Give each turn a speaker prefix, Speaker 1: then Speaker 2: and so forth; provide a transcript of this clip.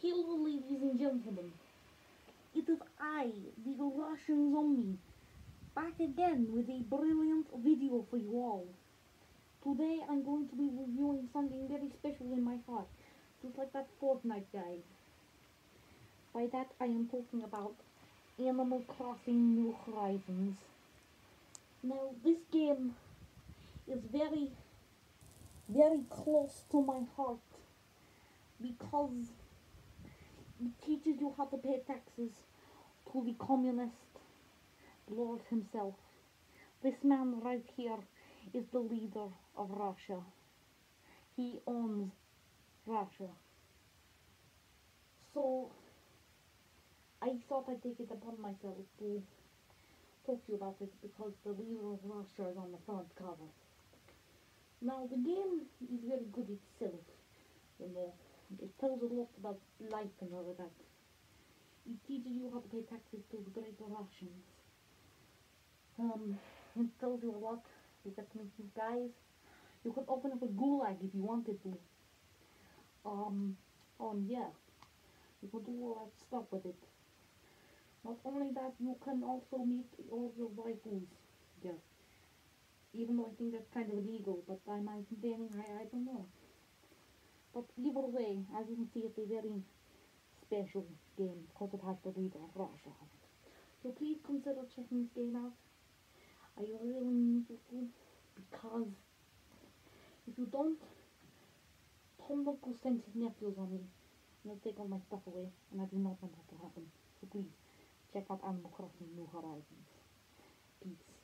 Speaker 1: Hello, ladies and gentlemen. It is I, the Russian zombie, back again with a brilliant video for you all. Today I'm going to be reviewing something very special in my heart, just like that Fortnite guy. By that I am talking about Animal Crossing New Horizons. Now this game is very, very close to my heart because you how to pay taxes to the communist lord himself. This man right here is the leader of Russia. He owns Russia. So, I thought I'd take it upon myself to talk to you about this because the leader of Russia is on the front cover. Now, the game is very good itself, you know. It tells a lot about life and all of that. It teaches you how to pay taxes to the great Russians. Um, it tells you a lot. You get to meet new guys. You could open up a gulag if you wanted to. Um, oh yeah, you could do all that stuff with it. Not only that, you can also meet all your waifus there. Even though I think that's kind of illegal, but I'm maintaining, I, I don't know. But either way, as you can see, it's a very special game because it has the of Russia on it. So please consider checking this game out. I really need you to because if you don't, Tom will send his nephews on me and they'll take all my stuff away and I do not want that to happen. So please check out Animal Crossing New Horizons. Peace.